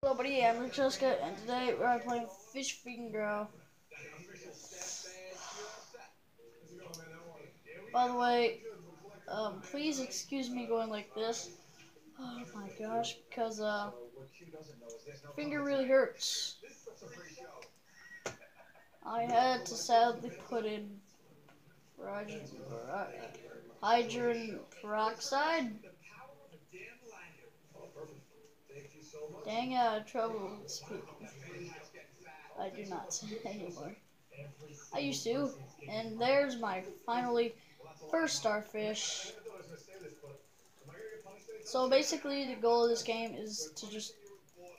Hello, buddy. I'm Francesca, and today we're playing Fish Finger. By the way, um, please excuse me going like this. Oh my gosh, because uh, finger really hurts. I had to sadly put in hydrogen peroxide. Dang out of trouble speaking. I do not anymore. I used to, and there's my finally first starfish. So basically, the goal of this game is to just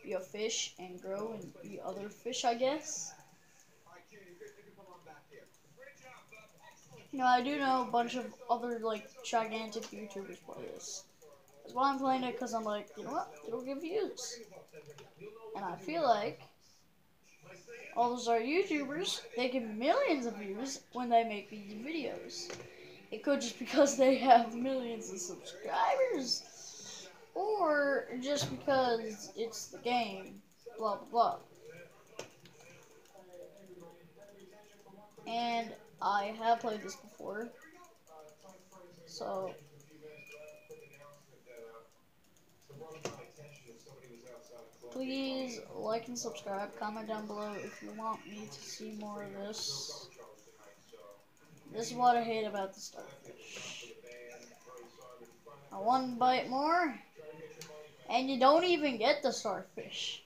be a fish and grow and eat other fish, I guess. You know, I do know a bunch of other, like, gigantic YouTubers play this. Why I'm playing it, because I'm like, you know what, it'll give views. And I feel like all those are YouTubers, they get millions of views when they make these videos. It could just because they have millions of subscribers, or just because it's the game, blah blah blah. And I have played this before, so Please like and subscribe. Comment down below if you want me to see more of this. This is what I hate about the starfish. A one bite more, and you don't even get the starfish.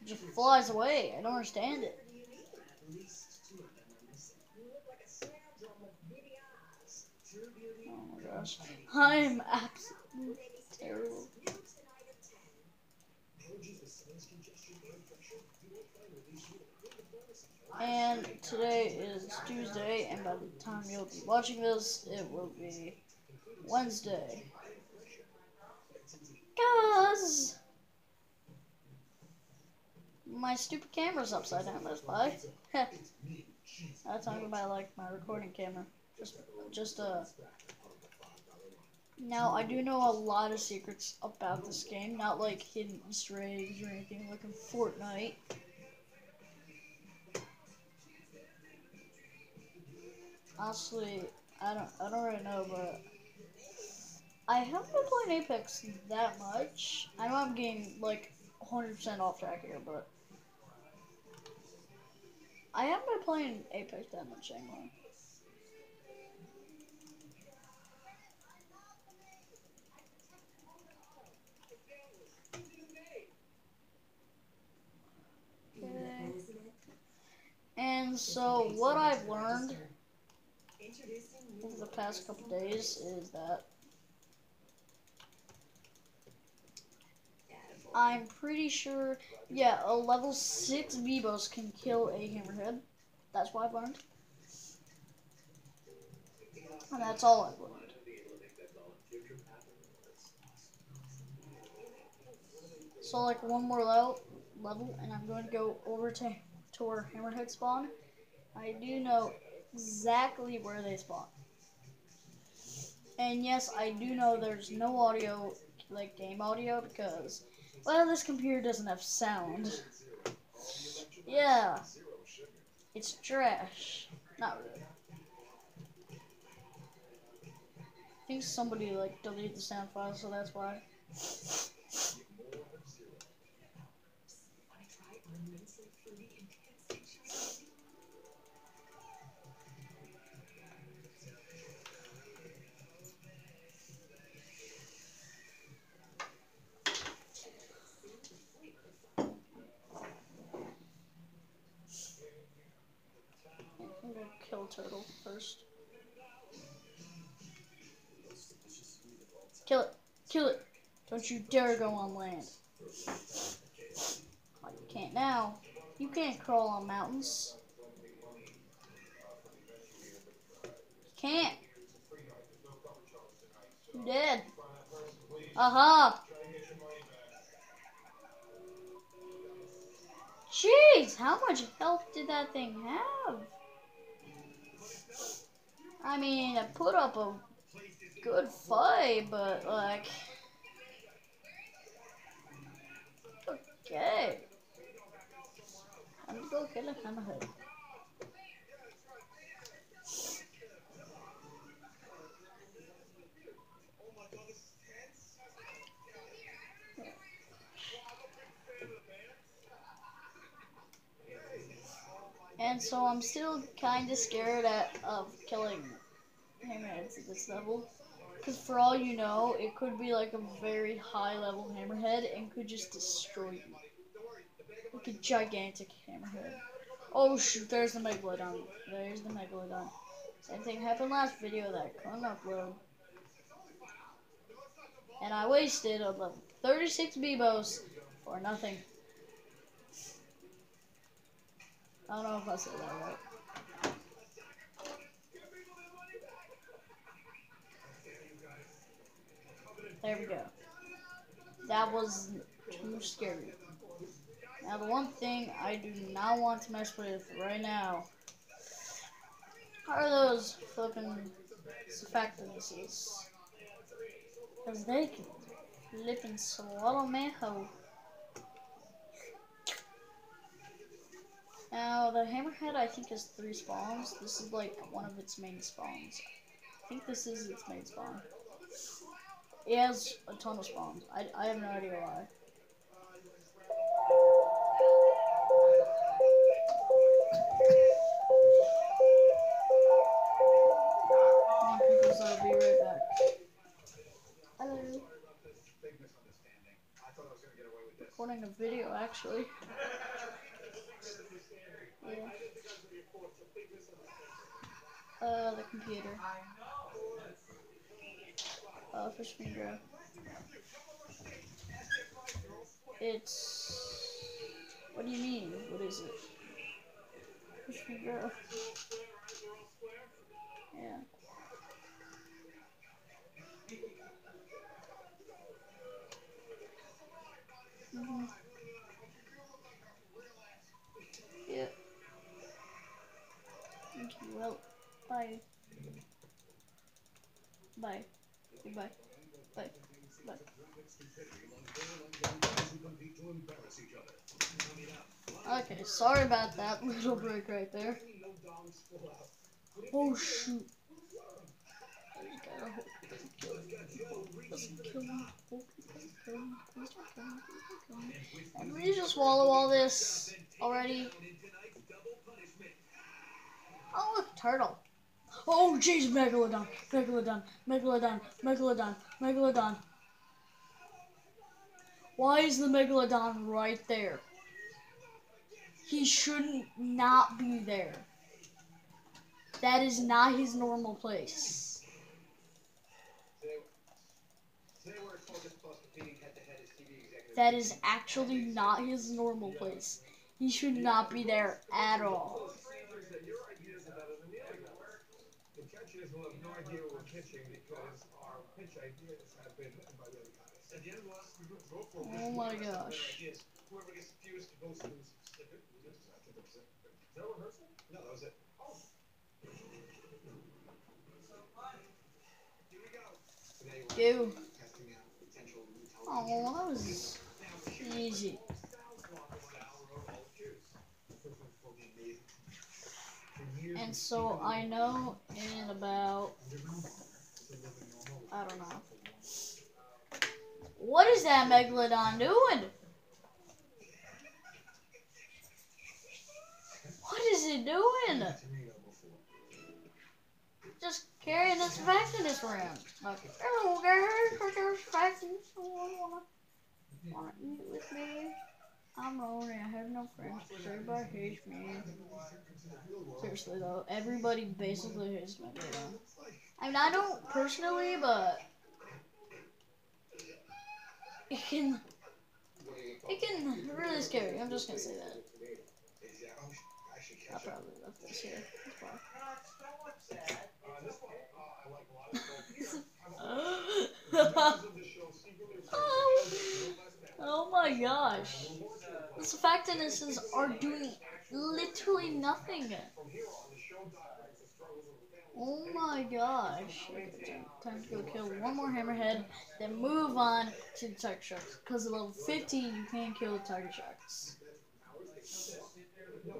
It just flies away. I don't understand it. Oh my gosh. I'm absolutely terrible. And today is Tuesday, and by the time you'll be watching this, it will be Wednesday. Cause my stupid camera's upside down. That's why. I'm talking about like my recording camera. Just, just uh. Now I do know a lot of secrets about this game, not like hidden Easter eggs or anything like in Fortnite. Honestly, I don't, I don't really know, but I haven't been playing Apex that much. I know I'm getting like 100% off track here, but I haven't been playing Apex that much anymore. Okay. And so what I've learned over the past couple days is that I'm pretty sure, yeah, a level 6 Bibos can kill a Hammerhead. That's what I've learned. And that's all I've learned. So like one more level, level, and I'm going to go over to, to where Hammerhead spawn. I do know exactly where they spawn. And yes, I do know there's no audio, like game audio, because, well, this computer doesn't have sound. Yeah. It's trash. Not really. I think somebody, like, deleted the sound file, so that's why. Turtle first. Kill it. Kill it. Don't you dare go on land. Oh, you can't now. You can't crawl on mountains. You can't. You dead. Aha. Jeez, how much health did that thing have? I mean, I put up a good fight, but like, okay. I'm gonna go kill a hammerhead. And so I'm still kind of scared at, of killing hammerheads at this level. Because for all you know, it could be like a very high level hammerhead and could just destroy you. Like a gigantic hammerhead. Oh shoot, there's the Megalodon. There's the Megalodon. Same thing happened last video that couldn't upload. And I wasted a level 36 Bibos for nothing. I don't know if I said that right. There we go. That was too scary. Now the one thing I do not want to mess with right now are those flipping surfactances. Because they can flip and swallow me whole. Now, the hammerhead, I think, has three spawns. This is, like, one of its main spawns. I think this is its main spawn. It has a ton of spawns. I, I have no idea why. I'll be right back. Hello. Recording a video, actually. Yeah. Uh, the computer. Uh, fish finger. It's. What do you mean? What is it? Fish finger. Yeah. Mm-hmm. Yeah. You. Well, bye. Bye. Goodbye. Bye. Bye. Okay, sorry about that little break right there. Oh shoot. And please just swallow all this already. Oh look, turtle. Oh jeez, Megalodon, Megalodon, Megalodon, Megalodon, Megalodon. Why is the Megalodon right there? He shouldn't not be there. That is not his normal place. That is actually not his normal place. He should not be there at all. No idea what we're pitching because our pitch ideas have been written by the other guys. At the end of the last group, vote for Oh my gosh. ideas. Whoever gets the fewest votes wins. If it was it, I think that was it. Is that a rehearsal? No, that was it. Oh. Here we go. Today we're Ew. testing out potential new television. Oh, that was easy. And so I know in about I don't know. What is that megalodon doing? What is it doing? Just carrying us back to this room. Hello guys, we're just back to room. Wanna eat with me? I'm lonely, I have no friends, everybody hates me. Seriously though, everybody basically hates Megalodon. I mean, I don't personally, but it can, it can really scare you. I'm just gonna say that. I'll probably left this here. Why. Oh, oh my gosh. The surfactances are doing literally nothing. Oh my gosh. Time- to go kill one more hammerhead, then move on to the tiger sharks. Because at level 15, you can't kill the tiger sharks.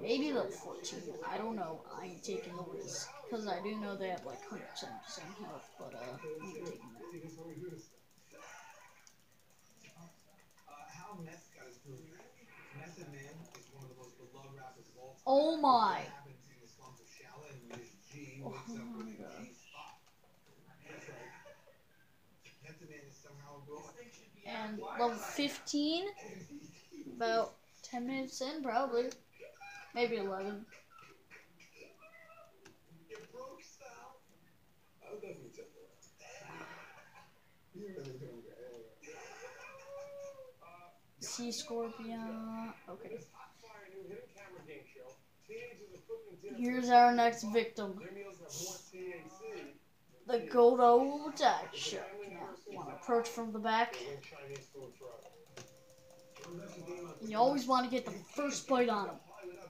Maybe level 14. I don't know. I ain't taking the risk. Because I do know they have like 100% health, but uh, I'm taking that. See, this is how we do this stuff. Uh, how Meth got his group. Method Man is one of the most beloved rappers of all time. Oh my. What happens in the slums of Shaolin when this G Oh wakes up with my a God. G spot? That's right. Method Man is somehow gone. And level 15, about 10 minutes in, probably. Maybe 11. You broke style. I'll definitely check it out. You really doing good. Uh, Sea Scorpion. Okay. Here's our next victim. The good old. Now, want to approach from the back. You always want to get the first bite on him.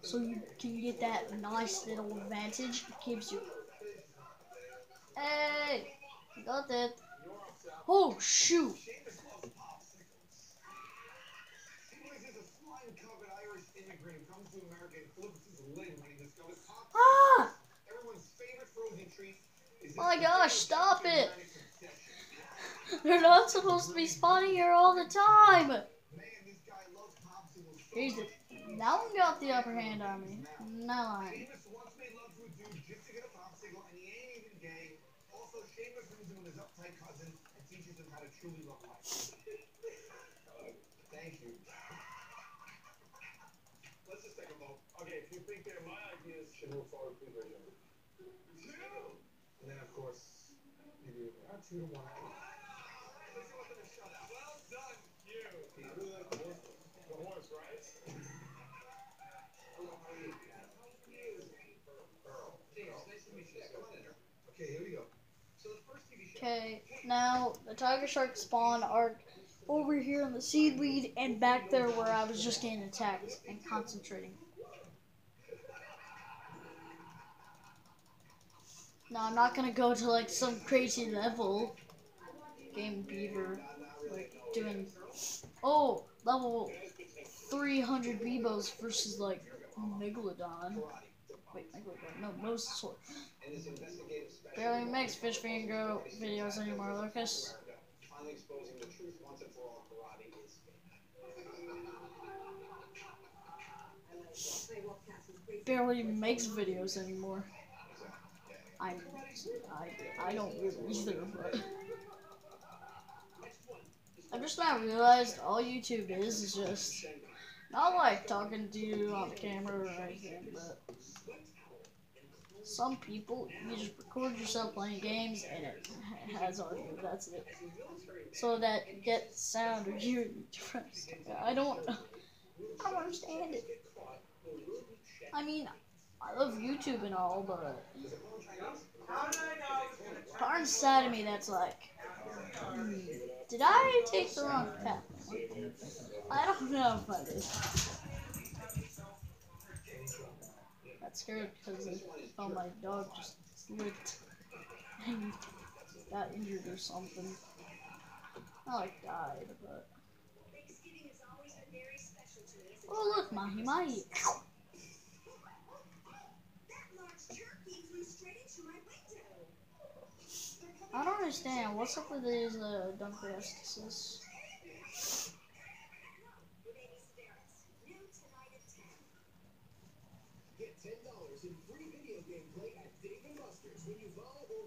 So you can get that nice little advantage. It keeps you. Hey! Got that. Oh, shoot! Slime-covered Irish immigrant comes to America and flips his lid when he discovers popsicles. Ah! Everyone's favorite frozen treat is My gosh, stop it. They're not supposed to be spawning here all the time! Man, this guy loves that one got the upper hand on me. No gay. Also, his uptight cousin and teaches him how to truly love life. Thank you. Let's just take a vote. Okay, if you think they're my ideas, should move forward, please raise your hand. Two! And then, of course, you do uh, two to one. Well done, you. You really like the horse? The horse, right? Hello, how are you? Earl. James, nice to meet you. Yeah, come on in. Okay, here we go. So the first TV show. Okay, now the tiger shark spawn are over here in the seaweed and back there where I was just getting attacked and concentrating. No, I'm not gonna go to like some crazy level. Game Beaver, like doing. Oh, level 300 Bibos versus like Megalodon. Wait, Megalodon? No, Mosasaur. Barely makes Fish Finger videos anymore, Lucas. Barely makes videos anymore. I, I, I don't really either, but. I've just not realized all YouTube is is just not like talking to you on the camera or anything, but some people you just record yourself playing games and it has audio. That's it. So that get sound or hear different stuff. I don't. I don't understand it. I mean, I love YouTube and all, but part inside of me that's like, hmm, did I take the wrong path? I don't know if I did. Got scared because oh my dog just slipped and got injured or something. Not like died, but oh look, Mahi Mahi. I don't understand. What's up with these uh, It's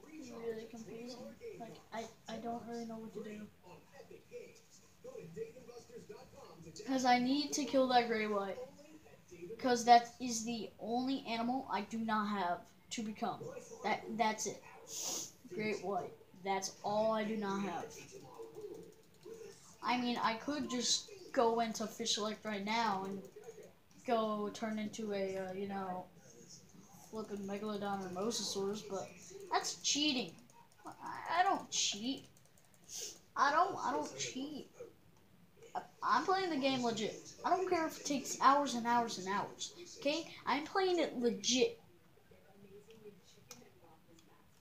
recharge really confusing. Like I, I don't really know what to do. Because I need to kill that gray white. Because that is the only animal I do not have to become. That that's it. Great white. That's all I do not have. I mean, I could just go into Fish Select right now and go turn into a, uh, you know, flipping Megalodon or Mosasaurus, but that's cheating. I, I don't cheat. I don't. I don't cheat. I'm playing the game legit. I don't care if it takes hours and hours and hours. Okay? I'm playing it legit.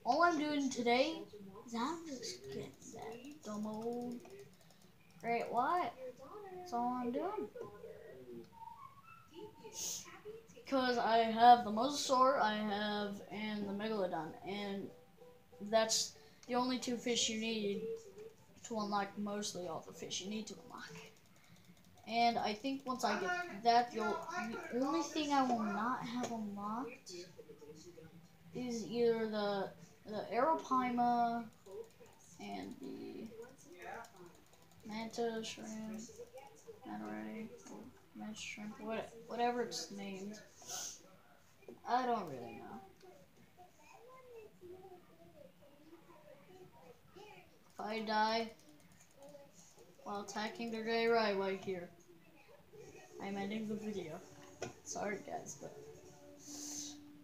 All I'm doing today is I'm just getting that dumb old great white. That's all I'm doing. Because I have the Mosasaur, I have, and the Megalodon, and that's the only two fish you need to unlock mostly all the fish you need to unlock. And I think once I get that, the only thing I will not have unlocked is either the the Arapaima and the Manta Shrimp, Manta Manta Shrimp, what, whatever it's named. I don't really know. If I die while attacking the gray right right here, I'm ending the video. Sorry guys, but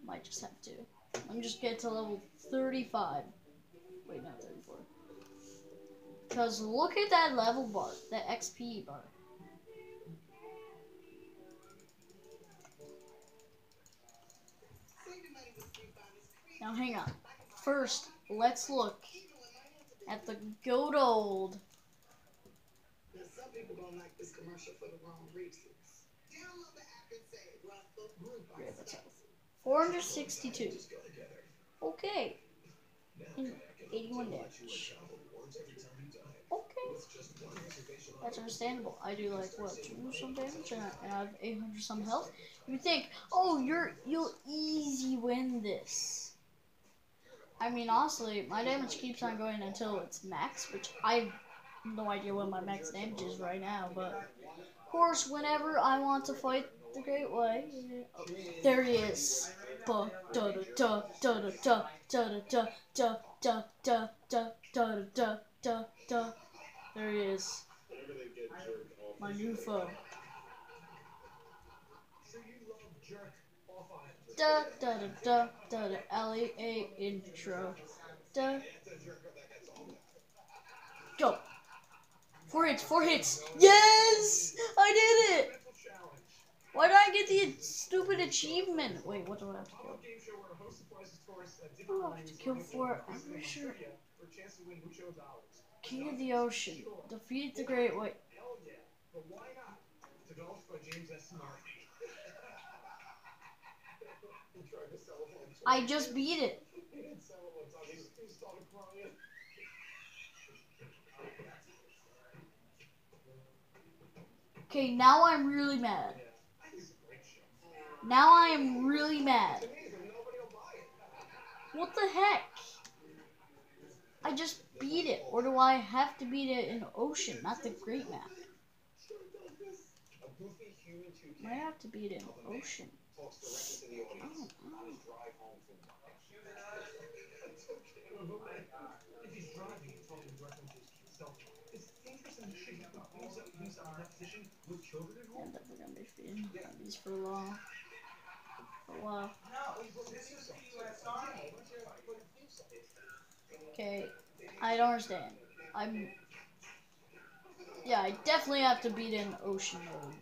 might just have to. Let me just get to level 35. Wait, not 34. Because look at that level bar, that XP bar. Now hang on. First, let's look at the good old. Now, some people don't like this commercial for the wrong reasons. Download the app and say, Russell, group Yeah, that's how. 462. Okay. And 81 damage. Okay. That's understandable. I do like what two some damage and I have 800 some health. You think, oh, you're you'll easy win this. I mean, honestly, my damage keeps on going until it's max, which I have no idea what my max damage is right now. But of course, whenever I want to fight the Great Way, oh, there he is. Da da da da da da da da da da da da da da da. There he is. My new on. Da da da da da da Ellie A intro. Da go. Four hits, four hits. Yes! I did it! the stupid achievement? Wait, what do I have to kill? Oh, I have to kill four. I'm pretty sure. King of the Ocean. Defeat the Great White. I just beat it. Okay, now I'm really mad. Now I am really mad. What the heck? I just beat it, or do I have to beat it in Ocean, not the Great Map? I have to beat it in Ocean. I'm definitely gonna be these for while. Okay, I don't understand. I'm. Yeah, I definitely have to beat in Ocean mode.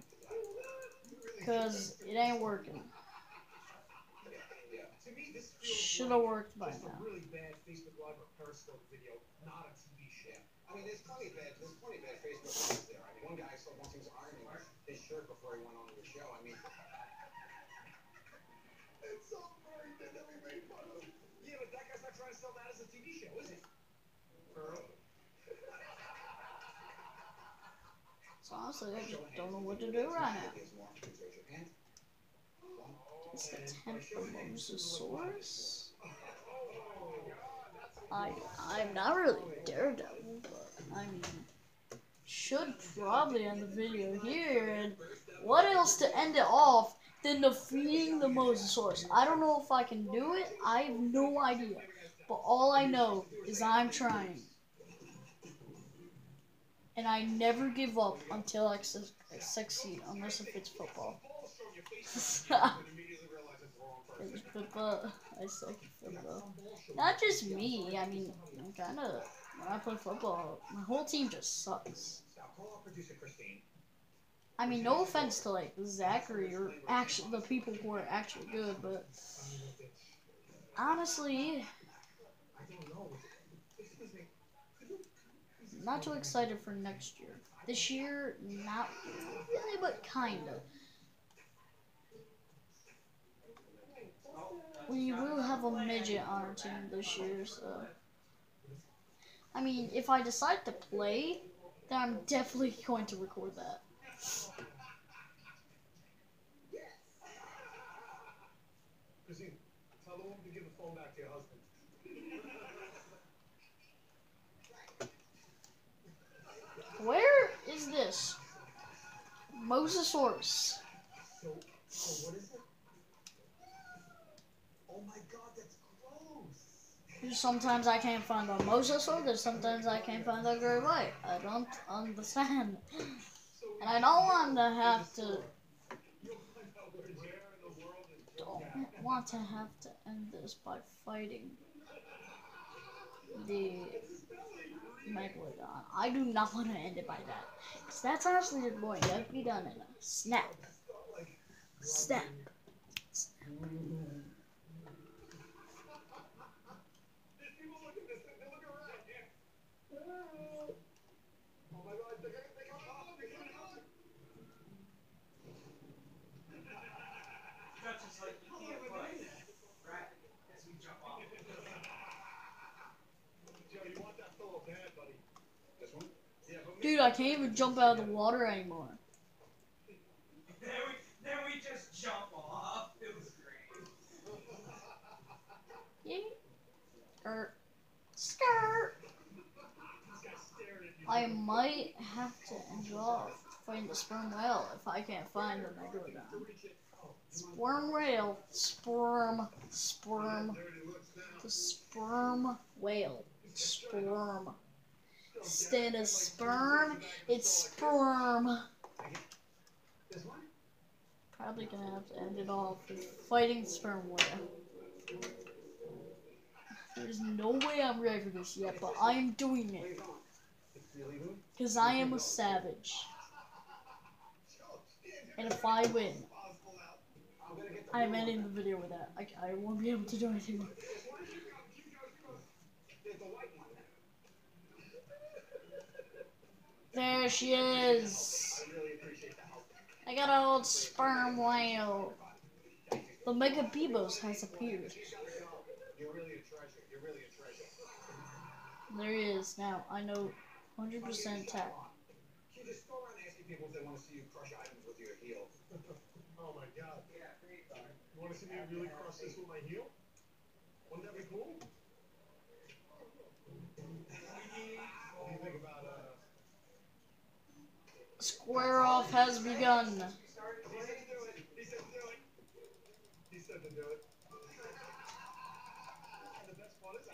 Because it ain't working. Should have worked by a now. really bad Facebook Live Periscope video, not a TV show. I mean, there's plenty of bad, there's plenty of bad Facebook videos there. I mean, one guy once he was ironing his shirt before he went on to the show. I mean, It's so funny that we made fun of him. Yeah, but that guy's not trying to sell that as a TV show, is? Earl? So honestly, I just don't know what to do right now. It's the tenth Mosasaurus. I I'm not really Daredevil, but I mean should probably end the video here and what else to end it off than defeating the Mosasaurus. I don't know if I can do it, I have no idea. But all I know is I'm trying. And I never give up until I su- succeed, unless if it's football. football. I suck at football. Not just me. I mean, I'm kind of when I play football, my whole team just sucks. I mean, no offense to like Zachary or actually the people who are actually good, but honestly, I don't know. Excuse me. Could you not too excited for next year. This year, not really, but kinda. we will have a midget on our team this year, so. I mean, if I decide to play, then I'm definitely going to record that. Tell the woman to give phone back to your husband. Where is this? Mosasaurus. So, so what is it? Oh my god, that's. Sometimes I can't find a mosasaur, there's sometimes I can't find a great white. I don't understand. And I don't want to have to don't want to have to end this by fighting the Megalodon. I do not want to end it by that. Because that's honestly going to be done in a snap. Snap. These people look at this thing, they look around here. Oh my god, they're gonna, they're coming on, they're coming on. That's just like you can't fight. Right? As we jump off. Joe, you want that fellow bad, buddy. This one? Yeah, but Dude, I can't even jump out of the water anymore. Then we, then we just jump off. It was great. Yay. Er, skirt. Skirt. this guy's staring at you. I might have to end off fighting the sperm whale if I can't find them, I go down. Sperm whale. Sperm. Sperm. There it looks. The sperm whale. Sperm. Instead of sperm, it's sperm. Probably gonna have to end it off with fighting sperm whale. There's no way I'm ready for this yet, but I'm doing it. Because I am a savage. And if I win, I'm ending the video with that. I, I won't be able to do anything more. There's the white one. There she is. I got an old sperm whale. The Mega Bibos has appeared. There he is. Now, I know 100% tech. You just go around asking people if they want to see you crush items with your heel. Oh my god. You wanna see me really crush this with my heel? Wouldn't that be cool? What do you think about, uh, Square off has begun. he said do it, he said do it. He said to do it. And the best off has begun.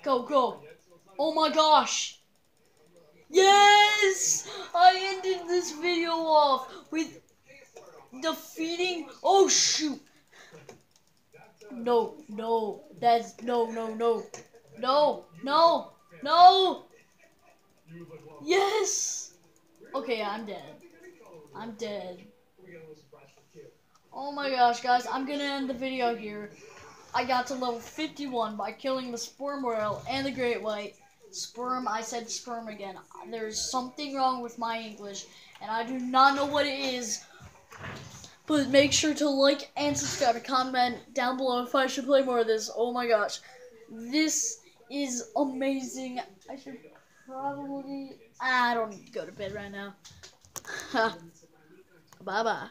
Go, go. Oh my gosh! Yes! I ended this video off with defeating. Oh shoot! No, no, that's no, no, no, no, no, no! Yes! Okay, I'm dead. I'm dead. Oh my gosh, guys, I'm gonna end the video here. I got to level 51 by killing the sperm whale and the great white. Sperm, I said sperm again. There's something wrong with my English, and I do not know what it is. But make sure to like and subscribe and comment down below if I should play more of this. Oh my gosh. This is amazing. I should probably. I don't need to go to bed right now. bye bye.